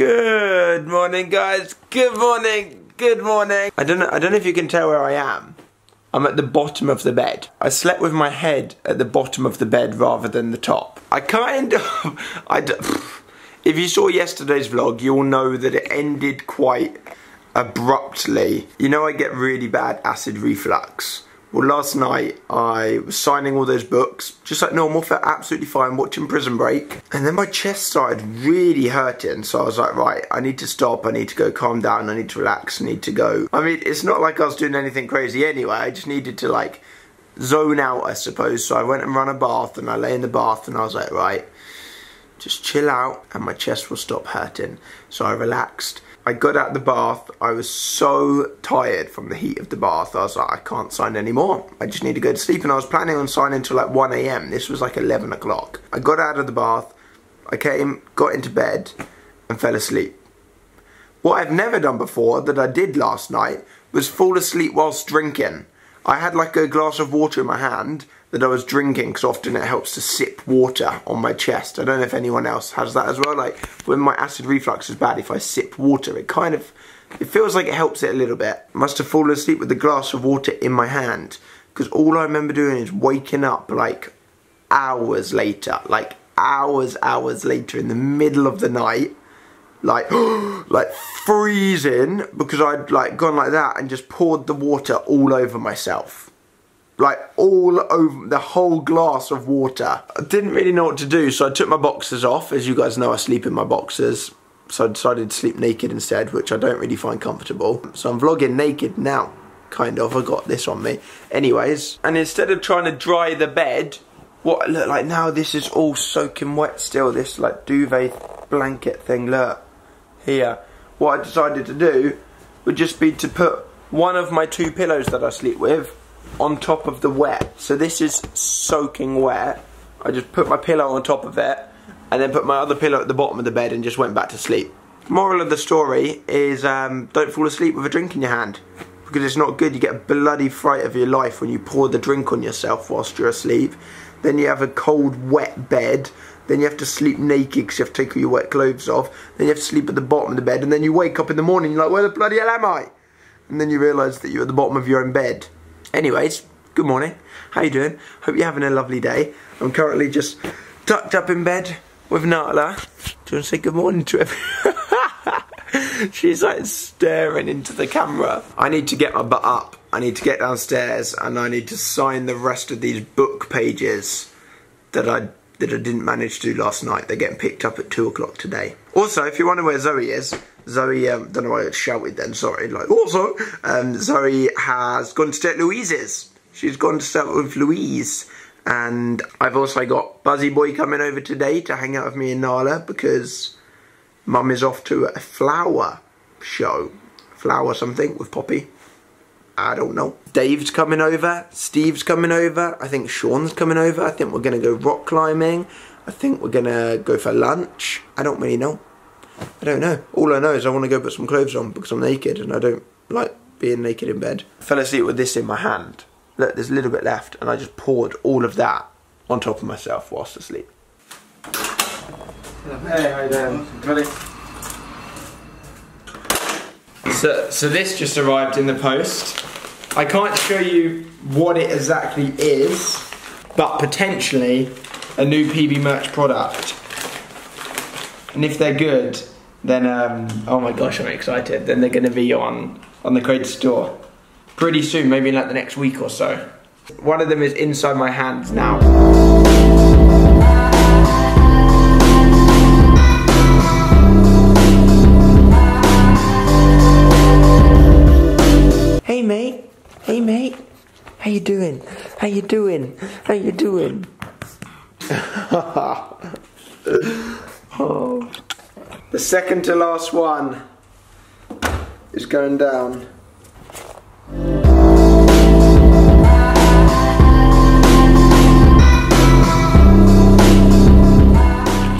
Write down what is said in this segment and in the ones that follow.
Good morning, guys. Good morning. Good morning. I don't know. I don't know if you can tell where I am. I'm at the bottom of the bed. I slept with my head at the bottom of the bed rather than the top. I kind of. I. If you saw yesterday's vlog, you'll know that it ended quite abruptly. You know, I get really bad acid reflux. Well, last night I was signing all those books, just like normal, felt absolutely fine, watching Prison Break. And then my chest started really hurting, so I was like, right, I need to stop, I need to go calm down, I need to relax, I need to go. I mean, it's not like I was doing anything crazy anyway, I just needed to like zone out, I suppose. So I went and ran a bath and I lay in the bath and I was like, right, just chill out and my chest will stop hurting. So I relaxed. I got out of the bath. I was so tired from the heat of the bath. I was like, I can't sign anymore. I just need to go to sleep. And I was planning on signing until like 1 a.m. This was like 11 o'clock. I got out of the bath. I came, got into bed and fell asleep. What I've never done before that I did last night was fall asleep whilst drinking. I had like a glass of water in my hand that I was drinking because often it helps to sip water on my chest. I don't know if anyone else has that as well. Like when my acid reflux is bad, if I sip water, it kind of, it feels like it helps it a little bit. Must have fallen asleep with a glass of water in my hand because all I remember doing is waking up like hours later, like hours, hours later in the middle of the night like like freezing because I'd like gone like that and just poured the water all over myself. Like all over the whole glass of water. I didn't really know what to do, so I took my boxers off. As you guys know, I sleep in my boxers. So I decided to sleep naked instead, which I don't really find comfortable. So I'm vlogging naked now, kind of. I got this on me. Anyways, and instead of trying to dry the bed, what look like now this is all soaking wet still, this like duvet blanket thing, look here, what I decided to do would just be to put one of my two pillows that I sleep with on top of the wet. So this is soaking wet. I just put my pillow on top of it and then put my other pillow at the bottom of the bed and just went back to sleep. Moral of the story is um, don't fall asleep with a drink in your hand because it's not good. You get a bloody fright of your life when you pour the drink on yourself whilst you're asleep. Then you have a cold, wet bed. Then you have to sleep naked because you have to take all your wet clothes off. Then you have to sleep at the bottom of the bed. And then you wake up in the morning, you're like, where the bloody hell am I? And then you realise that you're at the bottom of your own bed. Anyways, good morning. How you doing? Hope you're having a lovely day. I'm currently just tucked up in bed with Nala. Do you want to say good morning to everyone? She's like staring into the camera. I need to get my butt up. I need to get downstairs and I need to sign the rest of these book pages that I that I didn't manage to do last night. They're getting picked up at two o'clock today. Also, if you wonder where Zoe is, Zoe, um, don't know why I shouted then, sorry. Like, also, um, Zoe has gone to stay at Louise's. She's gone to stay with Louise. And I've also got Buzzy Boy coming over today to hang out with me and Nala because Mum is off to a flower show. Flower something with Poppy. I don't know. Dave's coming over. Steve's coming over. I think Sean's coming over. I think we're going to go rock climbing. I think we're going to go for lunch. I don't really know. I don't know. All I know is I want to go put some clothes on because I'm naked and I don't like being naked in bed. I fell asleep with this in my hand. Look, there's a little bit left and I just poured all of that on top of myself whilst asleep. Hey, how you doing? Ready? So, so this just arrived in the post. I can't show you what it exactly is, but potentially a new PB merch product. And if they're good, then um, oh my gosh, I'm excited. Then they're going to be on on the Creator Store pretty soon, maybe in like the next week or so. One of them is inside my hands now. Hey mate, how you doing? How you doing? How you doing? oh. The second to last one is going down.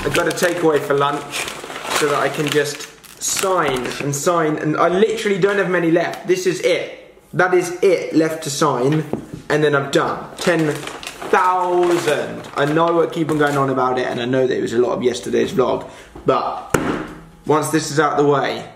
I got a takeaway for lunch so that I can just sign and sign and I literally don't have many left. This is it. That is it left to sign and then I'm done. 10,000. I know I keep on going on about it and I know that it was a lot of yesterday's vlog but once this is out of the way,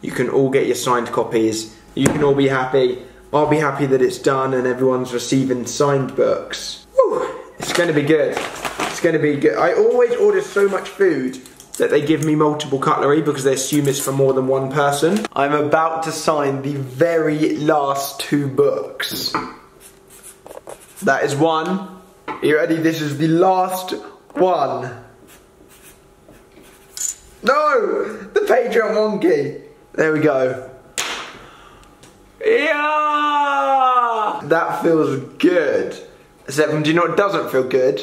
you can all get your signed copies. You can all be happy. I'll be happy that it's done and everyone's receiving signed books. Whew, it's to be good. It's to be good. I always order so much food that they give me multiple cutlery because they assume it's for more than one person. I'm about to sign the very last two books. That is one. You ready? This is the last one. No! The Patreon monkey! There we go. Yeah! That feels good. Except do you know what doesn't feel good?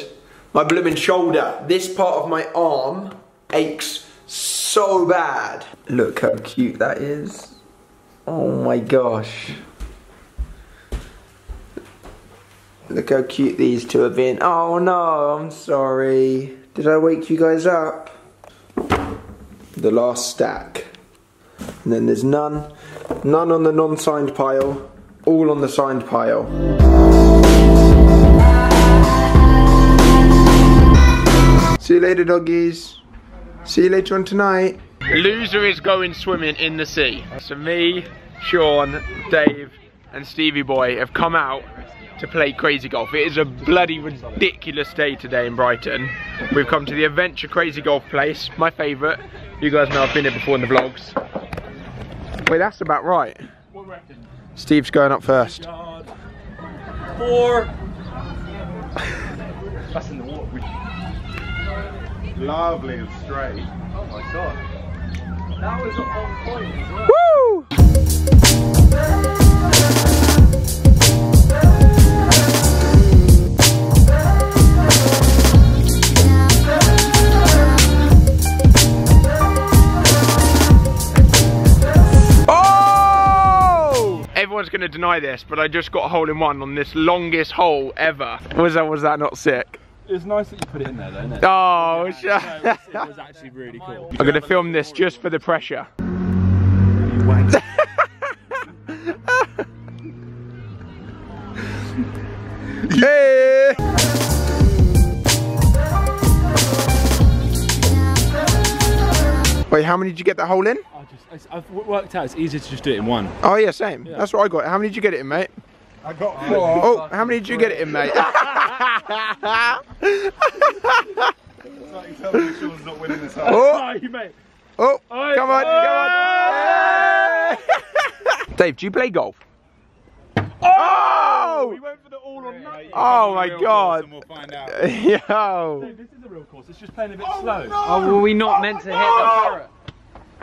My blooming shoulder. This part of my arm aches so bad. Look how cute that is. Oh my gosh. Look how cute these two have been. Oh no, I'm sorry. Did I wake you guys up? The last stack. And then there's none. None on the non-signed pile. All on the signed pile. See you later, doggies. See you later on tonight. Loser is going swimming in the sea. So me, Sean, Dave, and Stevie Boy have come out to play crazy golf. It is a bloody ridiculous day today in Brighton. We've come to the Adventure Crazy Golf Place, my favourite. You guys know I've been here before in the vlogs. Wait, that's about right. Steve's going up first. Four. That's in the water. Lovely and straight. Oh my god. That was on point as well. Woo! Oh! Everyone's going to deny this, but I just got a hole in one on this longest hole ever. Was that was that not sick? It was nice that you put it in there though, isn't it? Oh, sh- No, it, was, it was actually really cool. I'm gonna film this just for the pressure. hey! Wait, how many did you get that hole in? I just, I've worked out it's easier to just do it in one. Oh yeah, same. That's what I got. How many did you get it in, mate? I got four. Oh, how many did you get it in, mate? It's like you tell me Sean's not winning this hole. oh, you mate. oh, Oi. come on, come on. Dave, do you play golf? Oh! oh! We went for the all or nothing. Oh my god. And we'll find out. Yo. This is a real course. It's just playing a bit oh, slow. Oh, were we not oh, meant to hit the parrot?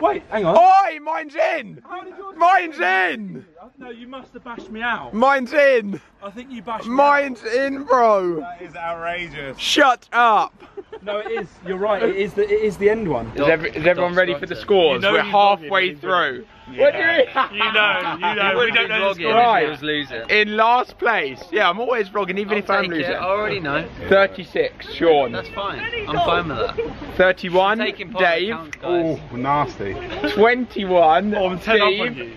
Wait, hang on. Oi, mine's in. How did yours- Mine's in. No, you must have bashed me out. Mine's in. I think you bashed me Mine's in, bro. That is outrageous. Shut up. No, it is. You're right. It is the it is the end one. Is, every, is everyone ready for the scores? You know We're he's halfway vlogging, through. What do you mean? You know, you know. we don't know the score. Right. He was losing. In last place. Yeah, I'm always vlogging, even if I'm Take it, losing. I already know. 36, Sean. That's fine. I'm fine with that. 31, Taking part of the Dave. count. Oh, nasty. 21, Oh, I'm 10 on Steve. you.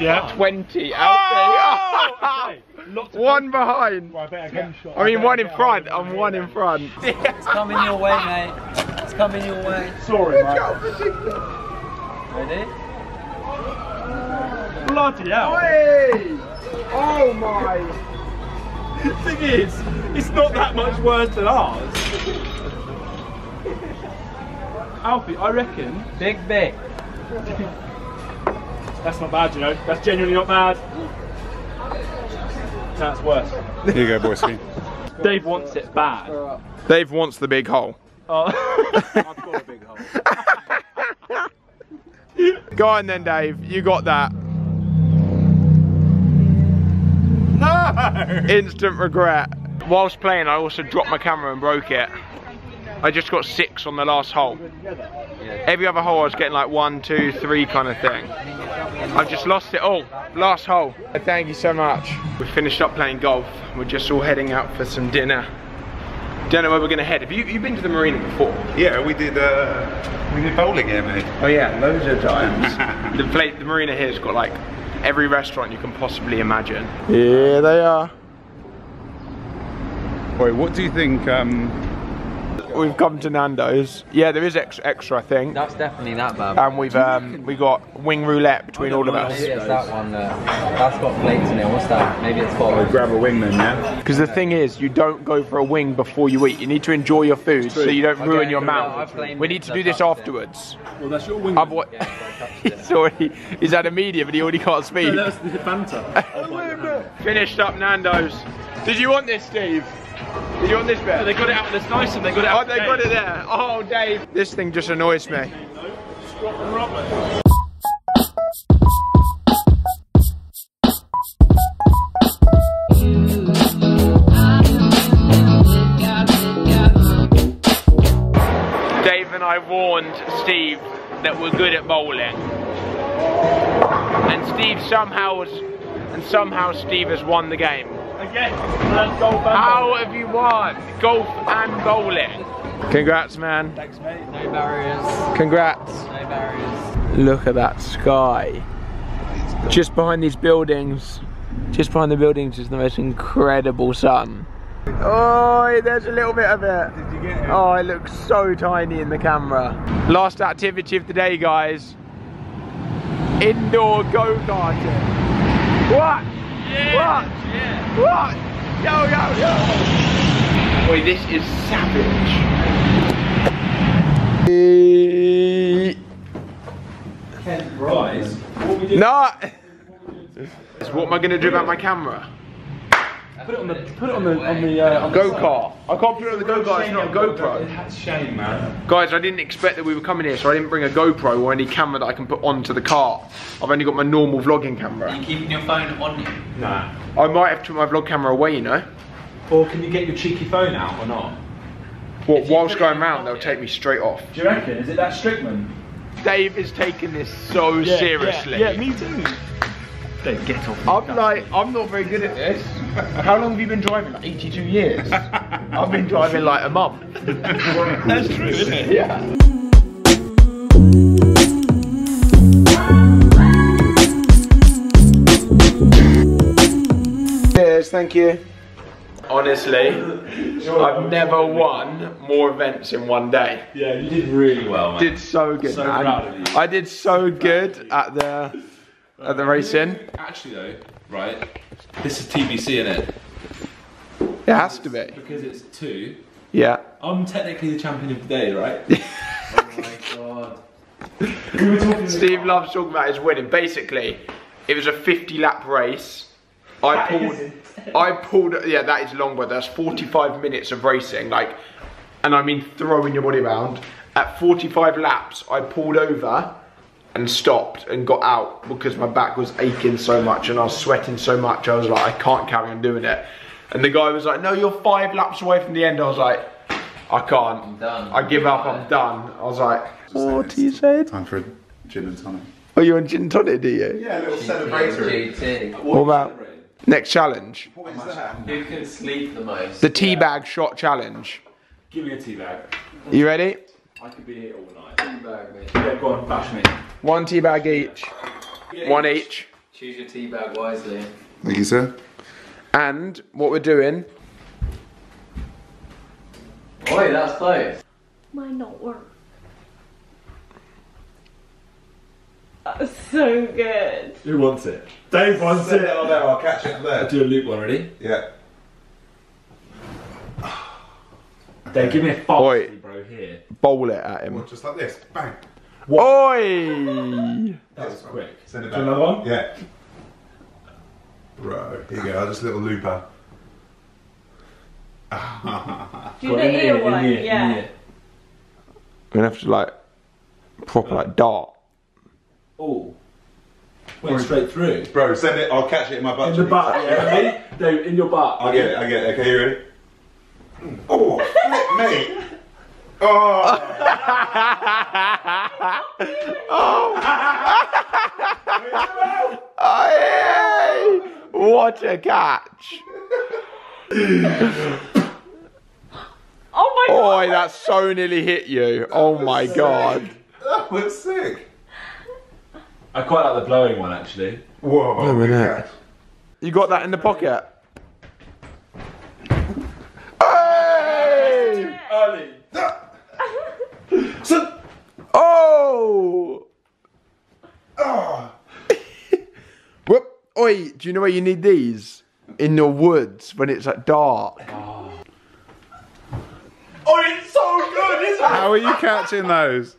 Yeah. 20, Alfie. Lots of One behind. I better get shot. I mean, one in front. I'm one in front. It's coming your way, mate. It's coming your way. Sorry, mate. Ready? Bloody hell. Hey! Oh my! The thing is, it's not that much worse than ours. Alfie, I reckon Big bit. that's not bad, you know. That's genuinely not bad. That's worse. Here you go, Boyski. Dave wants it bad. Dave wants the big hole. Oh. I've got a big hole. Go on then, Dave. You got that. No! Instant regret. Whilst playing, I also dropped my camera and broke it. I just got six on the last hole. Every other hole I was getting like one, two, three kind of thing. I've just lost it all. Last hole. Thank you so much. We finished up playing golf. We're just all heading out for some dinner. Don't know where we're gonna head. Have you you been to the marina before? Yeah, we did, uh, we did bowling here, mate. Oh yeah, loads of times. the place, the marina here's got like every restaurant you can possibly imagine. Here they are. Boy, what do you think, um, we've come to Nando's. Yeah, there is extra, extra I think. That's definitely that bad. And we've um, we got wing roulette between all of us. Maybe it's that one there. That's got plates in it. What's that? Maybe it's bottled. Grab a wing then, yeah? Because the thing is, you don't go for a wing before you eat. You need to enjoy your food so you don't ruin your no, mouth. We need to do this cups afterwards. Well, that's your wing. Otherwise, he's already he's had a medium and he already can't speak. That's the Fanta. Finished up Nando's. Did you want this, Steve? Did you want this bit? They got it out it's nice and they got it Oh, out. they got it there. Oh, Dave. This thing just annoys me. Dave and I warned Steve that we're good at bowling. And Steve somehow was, and somehow Steve has won the game. Again, and golf and How have you won? Golf and bowling. Congrats, man. Thanks, mate. No barriers. Congrats. No barriers. Look at that sky. Just behind these buildings, just behind the buildings is the most incredible sun. Oh, there's a little bit of it. Did you get it? Oh, it looks so tiny in the camera. Last activity of the day, guys. Indoor go-karting. What? What? What? Yo, yo, yo. Boy, this is savage. What we did. No. What am I gonna do about my camera? Put it on the. Put it on the. On the. Uh, on Go side. kart. I can't put it on the go kart. It's not a you haven't got GoPro. That's shame, man. Guys, I didn't expect that we were coming here, so I didn't bring a GoPro or any camera that I can put onto the cart. I've only got my normal vlogging camera. you keeping your phone on you? Nah. I might have to put my vlog camera away, you know. Or can you get your cheeky phone out or not? What, whilst going in round, they'll take me straight off. Do you reckon? Is it that Strickman? Dave is taking this so seriously. Yeah, me too. Dave, get off. I'm like, I'm not very good at this. How long have you been driving? Like 82 years. I've been driving like a month. That's true, isn't it? Yeah. Cheers, thank you. Honestly, I've never won more events in one day. Yeah, you did really well, man. Did so good, So man. proud of you. I did so good at the at the racing. Uh, actually, though, right? This is TBC in it It has to be. because it's two. Yeah. I'm technically the champion of the day, right? Oh my god. Steve loves talking about his winning. Basically, it was a 50 lap race. I pulled, I pulled, yeah, that is long, but that's 45 minutes of racing, like, and I mean throwing your body around. At 45 laps, I pulled over and stopped and got out because my back was aching so much and I was sweating so much. I was like, I can't carry on doing it. And the guy was like, No, you're five laps away from the end. I was like, I can't. I'm done. I give up. I'm done. I was like, oh, What he said? Time for a gin and tonic. Oh, you want gin and tonic, do you? Yeah, a little celebratory. GT. What about next challenge? What is that? Who can sleep the most? The teabag shot challenge. Give me a tea bag. You ready? I could be here all night. Teabag me. Yeah, go on, bash me. One teabag each. One each. Choose your teabag wisely. Thank you, sir. And what we're doing, Oi, that's close. Might not work. That's so good. Who wants it? Dave wants Sit it. down there, I'll catch it there. I Do a loop one, ready? Yeah. Dave, give me a Oi. Five, here. bowl it at him. Well, just like this. Bang. Oi! That was quick. Send it back. another one? Yeah. Bro, here you go. Just a little looper. Do Go on, the in here, ear in one, here, in yeah. here. We're gonna have to like proper like dart. Oh. Went straight through. Bro, send it. I'll catch it in my butt. In the butt, yeah. Ready? Dave, in your butt. I get it. I get it. Okay, you ready? Oh, flip, mate. Oh. Oh! Hey! What a catch! Oh my god! Oi, that so nearly hit you. Oh my god. That was sick. I quite like the blowing one, actually. Whoa. a good minute. catch. You got that in the pocket? Oh! Oh! Whoop! Oi, do you know where you need these? In the woods when it's like dark. Oh, oh it's so good, isn't it? How are you catching those?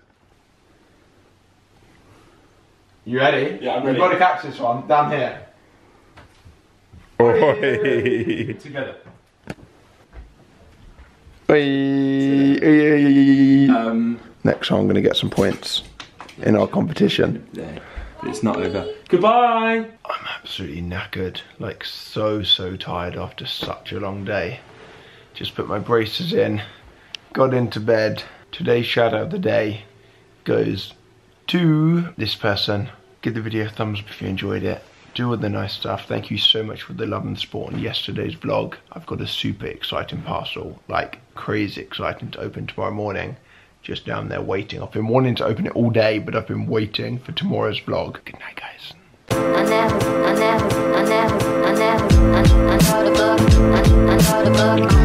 You ready? Yeah, I'm ready. You've got to catch this one down here. Oh! Together. Hey! Oi. Um. Next time I'm going to get some points in our competition. yeah, but it's not over. Goodbye. I'm absolutely knackered, like so, so tired after such a long day. Just put my braces in, got into bed. Today's shout out of the day goes to this person. Give the video a thumbs up if you enjoyed it. Do all the nice stuff. Thank you so much for the love and support on yesterday's vlog. I've got a super exciting parcel, like crazy exciting to open tomorrow morning just down there waiting. I've been wanting to open it all day, but I've been waiting for tomorrow's vlog. Good night, guys. I know the book, I, I know the book.